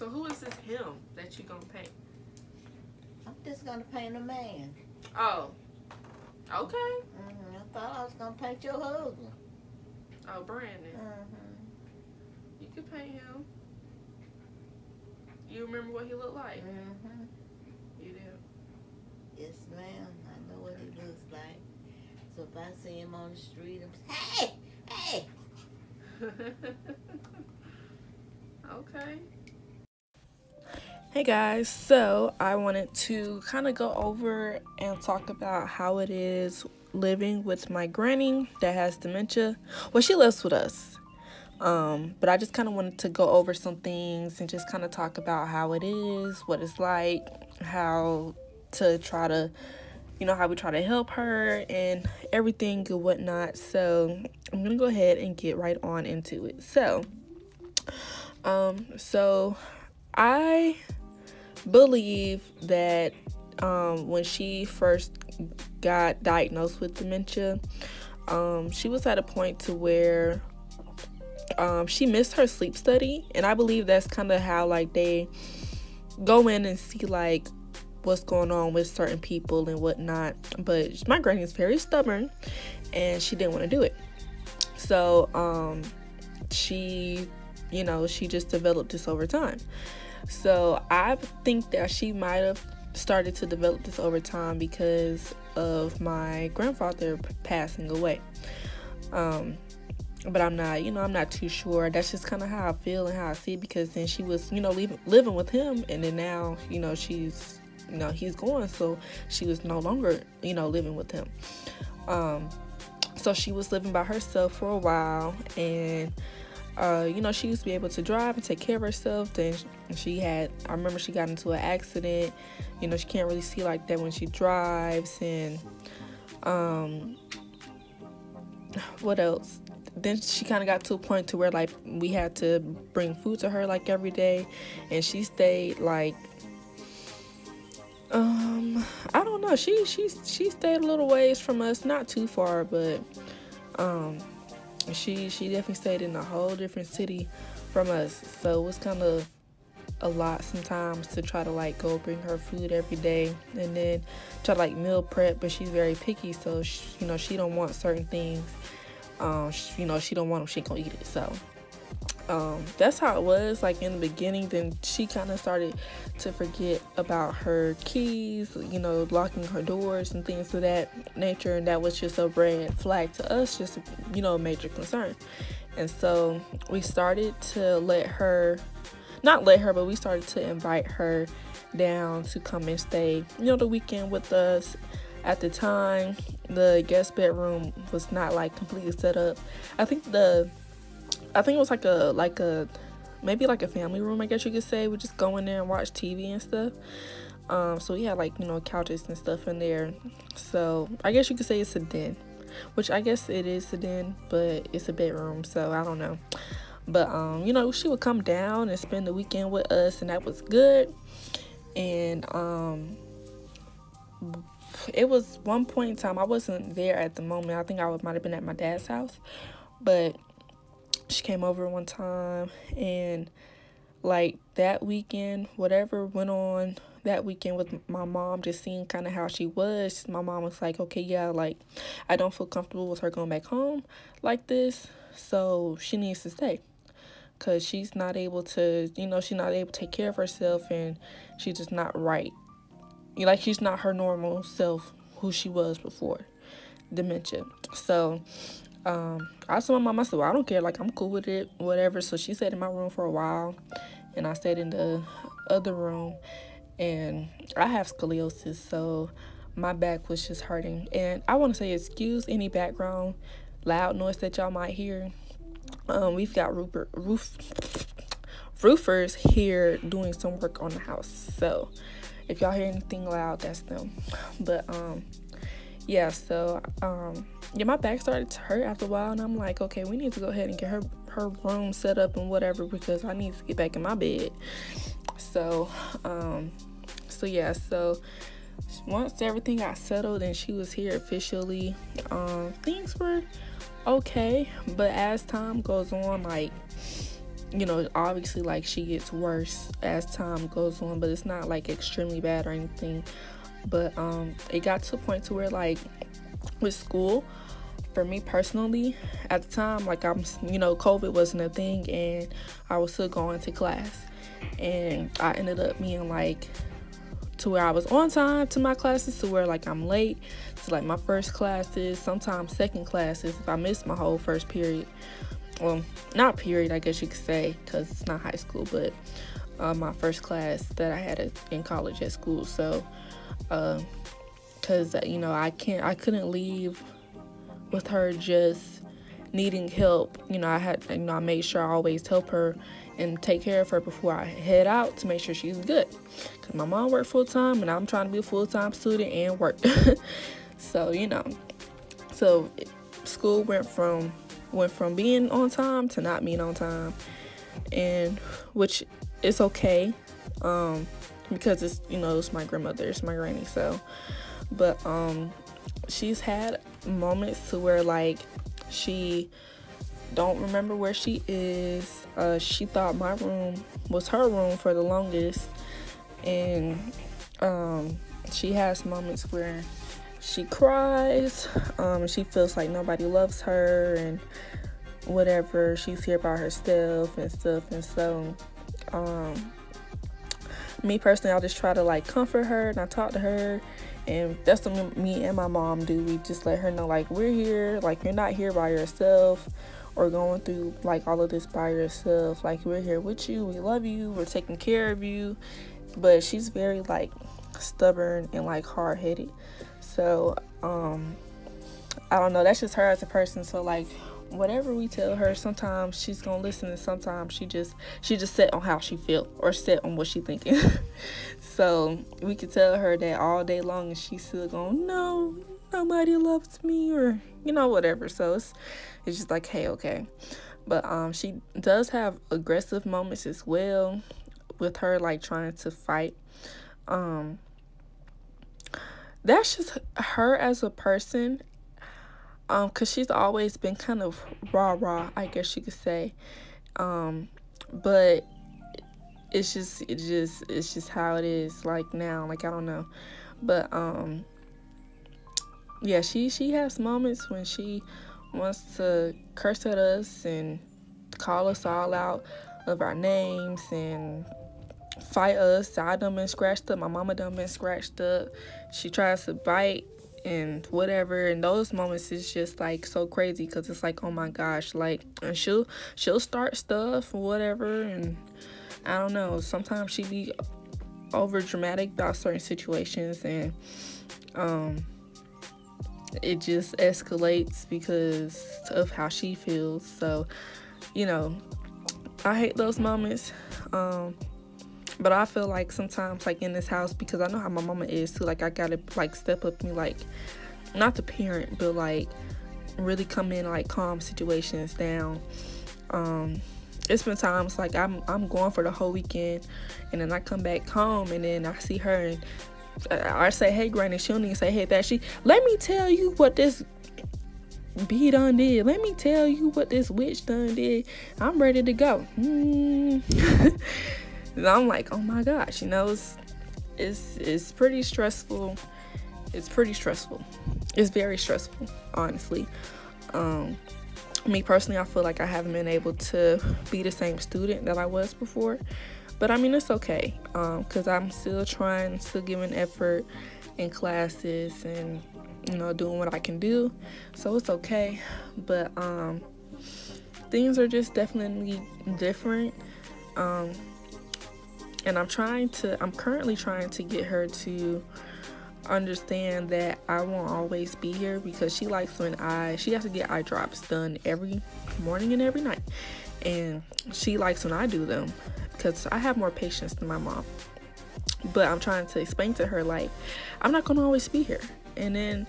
So who is this him that you gonna paint? I'm just gonna paint a man. Oh. Okay. hmm I thought I was gonna paint your husband. Oh, Brandon. Mm -hmm. You could paint him. You remember what he looked like? Mm -hmm. You do. Yes, ma'am. I know what he looks like. So if I see him on the street, I'm hey, hey. okay. Hey guys, so I wanted to kind of go over and talk about how it is living with my granny that has dementia. Well, she lives with us. Um, but I just kind of wanted to go over some things and just kind of talk about how it is, what it's like, how to try to, you know, how we try to help her and everything and whatnot. So I'm gonna go ahead and get right on into it. So, um, so I believe that um, when she first got diagnosed with dementia, um, she was at a point to where um, she missed her sleep study, and I believe that's kind of how like they go in and see like what's going on with certain people and whatnot. But my granny is very stubborn, and she didn't want to do it. So um, she, you know, she just developed this over time. So I think that she might have started to develop this over time because of my grandfather passing away. Um, but I'm not, you know, I'm not too sure. That's just kind of how I feel and how I see it because then she was, you know, leaving, living with him, and then now, you know, she's, you know, he's gone, so she was no longer, you know, living with him. Um, so she was living by herself for a while, and uh, you know, she used to be able to drive and take care of herself. Then she had, I remember she got into an accident. You know, she can't really see like that when she drives. And um, what else? Then she kind of got to a point to where like we had to bring food to her like every day, and she stayed like um I don't know. She she she stayed a little ways from us, not too far, but um she she definitely stayed in a whole different city from us. So it was kind of a lot sometimes to try to like go bring her food every day and then try to like meal prep but she's very picky so she, you know she don't want certain things. Um she, you know she don't want them she gonna eat it so um that's how it was like in the beginning. Then she kind of started to forget about her keys you know locking her doors and things of that nature. And that was just a red flag to us just you know a major concern. And so we started to let her not let her but we started to invite her down to come and stay you know the weekend with us. At the time the guest bedroom was not like completely set up. I think the I think it was like a like a maybe like a family room I guess you could say. We just go in there and watch TV and stuff. Um, so we had like you know couches and stuff in there. So I guess you could say it's a den, which I guess it is a den, but it's a bedroom. So I don't know. But um, you know she would come down and spend the weekend with us, and that was good. And um, it was one point in time I wasn't there at the moment. I think I might have been at my dad's house, but she came over one time and like that weekend whatever went on that weekend with my mom just seeing kind of how she was my mom was like okay yeah like i don't feel comfortable with her going back home like this so she needs to stay. Because she's not able to you know she's not able to take care of herself and she's just not right. You like she's not her normal self who she was before dementia. So um i told my mom i said well, i don't care. Like i'm cool with it whatever. So she stayed in my room for a while and i stayed in the other room and i have scoliosis so my back was just hurting. And i want to say excuse any background loud noise that y'all might hear. Um we've got roofer roof roofers here doing some work on the house. So if y'all hear anything loud that's them. But um yeah so um yeah, my back started to hurt after a while, and I'm like, okay, we need to go ahead and get her her room set up and whatever because I need to get back in my bed. So, um, so yeah, so once everything got settled and she was here officially, um, things were okay. But as time goes on, like you know, obviously, like she gets worse as time goes on, but it's not like extremely bad or anything. But um, it got to a point to where, like, with school, for me personally, at the time, like I'm, you know, COVID wasn't a thing, and I was still going to class, and I ended up being like to where I was on time to my classes, to where like I'm late to like my first classes, sometimes second classes if I missed my whole first period well, not period, I guess you could say, because it's not high school, but uh, my first class that I had in college at school. So, because uh, you know, I can't, I couldn't leave with her just needing help. You know, I had, you know, I made sure I always help her and take care of her before I head out to make sure she's good. Cause my mom worked full time, and I'm trying to be a full time student and work. so you know, so school went from went from being on time to not being on time and which is okay um because it's you know it's my grandmother it's my granny so but um she's had moments to where like she don't remember where she is uh she thought my room was her room for the longest and um she has moments where she cries. Um, she feels like nobody loves her and whatever. She's here by herself and stuff. And so, um, me personally, I'll just try to like comfort her and I talk to her. And that's what me and my mom do. We just let her know, like, we're here. Like, you're not here by yourself or going through like all of this by yourself. Like, we're here with you. We love you. We're taking care of you. But she's very like stubborn and like hard headed. So, um, I don't know. That's just her as a person. So, like, whatever we tell her, sometimes she's gonna listen, and sometimes she just she just set on how she feel or set on what she thinking. so we could tell her that all day long, and she's still going, no, nobody loves me, or you know whatever. So it's it's just like, hey, okay. But um, she does have aggressive moments as well, with her like trying to fight. Um, that's just her as a person um because she's always been kind of rah rah i guess you could say um but it's just it just it's just how it is like now like i don't know but um yeah she she has moments when she wants to curse at us and call us all out of our names and fight us. I done been scratched up. My mama done been scratched up. She tries to bite and whatever and those moments is just like so crazy because it's like oh my gosh like and she'll she'll start stuff whatever and i don't know sometimes she be over dramatic about certain situations and um it just escalates because of how she feels so you know i hate those moments um but I feel like sometimes, like in this house, because I know how my mama is too, like I gotta like step up and like, not the parent, but like really come in like calm situations down. Um, it's been times like I'm I'm going for the whole weekend, and then I come back home and then I see her and I say, "Hey, Granny," she don't even say, "Hey, that." She let me tell you what this B done did. Let me tell you what this witch done did. I'm ready to go. Mm. I'm like, oh my gosh, you know, it's, it's, it's pretty stressful. It's pretty stressful. It's very stressful, honestly. Um, me personally, I feel like I haven't been able to be the same student that I was before. But I mean, it's okay because um, I'm still trying, to give an effort in classes and, you know, doing what I can do. So it's okay. But um, things are just definitely different. Um, and I'm trying to I'm currently trying to get her to understand that I won't always be here because she likes when I she has to get eye drops done every morning and every night. And she likes when I do them because I have more patience than my mom. But I'm trying to explain to her like I'm not gonna always be here. And then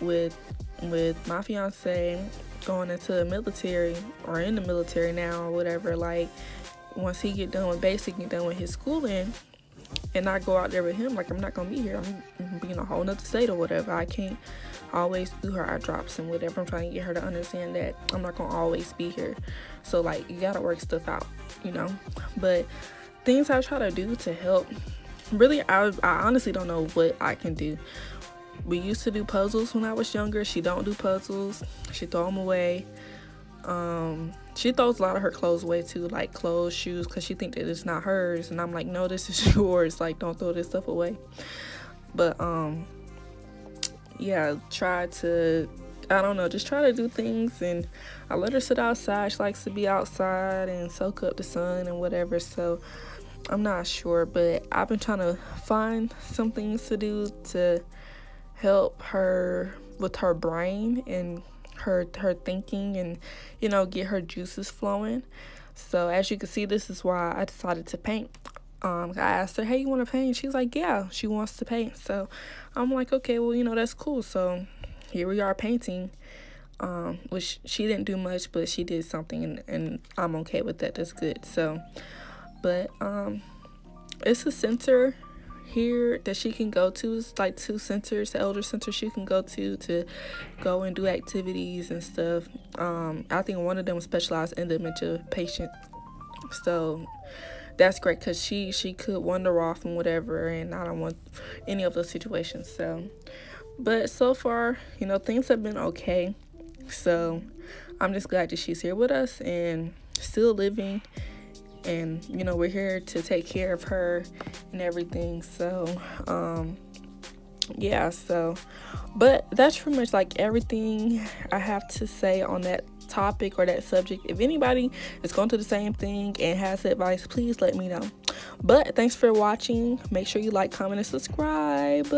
with with my fiance going into the military or in the military now or whatever like once he get done with basic and done with his schooling, and I go out there with him, like I'm not gonna be here. I'm being a whole nother state or whatever. I can't always do her eye drops and whatever. I'm trying to get her to understand that I'm not gonna always be here. So like you gotta work stuff out, you know. But things I try to do to help. Really, I I honestly don't know what I can do. We used to do puzzles when I was younger. She don't do puzzles. She throw them away. Um, she throws a lot of her clothes away too, like clothes, shoes, because she think that it's not hers. And I'm like, no, this is yours. Like, don't throw this stuff away. But um, yeah, try to, I don't know, just try to do things. And I let her sit outside. She likes to be outside and soak up the sun and whatever. So I'm not sure, but I've been trying to find some things to do to help her with her brain and her her thinking and you know get her juices flowing. So as you can see this is why i decided to paint. Um i asked her hey you want to paint? She's like yeah she wants to paint. So i'm like okay well you know that's cool. So here we are painting um which she didn't do much but she did something and, and i'm okay with that that's good. So but um it's a center here that she can go to is like two centers the elder center she can go to to go and do activities and stuff. Um i think one of them specialized in dementia patient so that's great because she she could wander off and whatever and i don't want any of those situations so. But so far you know things have been okay. So i'm just glad that she's here with us and still living and you know we're here to take care of her and everything. So um yeah so but that's pretty much like everything i have to say on that topic or that subject. If anybody is going through the same thing and has advice please let me know. But thanks for watching. Make sure you like comment and subscribe